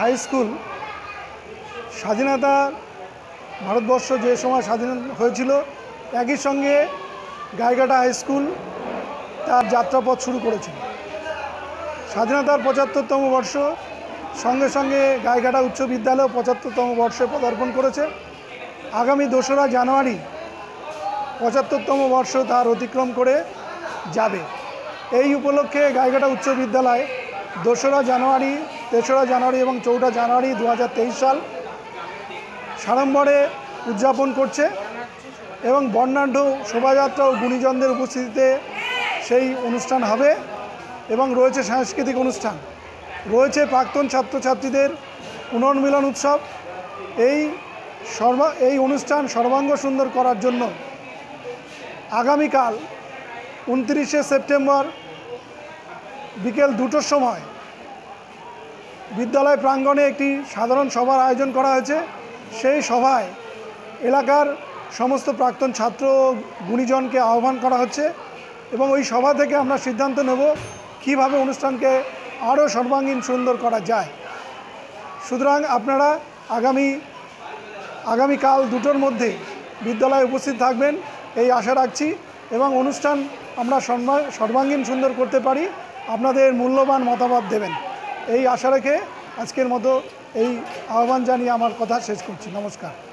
High school, স্বাধীনতা, ভারতবর্ষ যে সময় স্বাধীন হয়েছিল, একই সঙ্গে গাইঘাটা হাই স্কুল তার যাত্রাপথ শুরু করেছিল। স্বাধীনতার পঁচাত্তরতম বর্ষ, সঙ্গে সঙ্গে গাইঘাটা উচ্চ বিদ্যালয় পঁচাত্তরতম বর্ষে পদার্পণ করেছে। আগামী দোসরা জানুয়ারি পঁচাত্তরতম বর্ষ তার অতিক্রম করে যাবে। এই উপলক্ষে গাইঘাটা উচ্চ বিদ্যালয় দোসরা জানুয়ারি তেসরা জানুয়ারি এবং চৌঠা জানুয়ারি দু হাজার তেইশ সাল সাড়ম্বরে উদযাপন করছে এবং বর্ণাঢ্য শোভাযাত্রা ও গুণীজনদের উপস্থিতিতে সেই অনুষ্ঠান হবে এবং রয়েছে সাংস্কৃতিক অনুষ্ঠান। রয়েছে প্রাক্তন ছাত্রছাত্রীদের পুনর্মিলন উৎসব। এই সর্বা, এই অনুষ্ঠান সর্বাঙ্গ সুন্দর করার জন্য আগামীকাল উনত্রিশে সেপ্টেম্বর বিকেল দুটোর সময় বিদ্যালয় প্রাঙ্গণে একটি সাধারণ সভার আয়োজন করা হয়েছে। সেই সভায় এলাকার সমস্ত প্রাক্তন ছাত্র গুণীজনকে আহ্বান করা হচ্ছে এবং ওই সভা থেকে আমরা সিদ্ধান্ত নেব কীভাবে অনুষ্ঠানকে আরও সর্বাঙ্গীন সুন্দর করা যায়। সুতরাং আপনারা আগামী, আগামীকাল দুটোর মধ্যে বিদ্যালয়ে উপস্থিত থাকবেন, এই আশা রাখছি এবং অনুষ্ঠান আমরা সর্বা- সর্বাঙ্গীন সুন্দর করতে পারি। আপনাদের মূল্যবান মতামত দেবেন। এই আশা রেখে আজকের মতো এই আহ্বান জানিয়ে আমার কথা শেষ করছি। নমস্কার।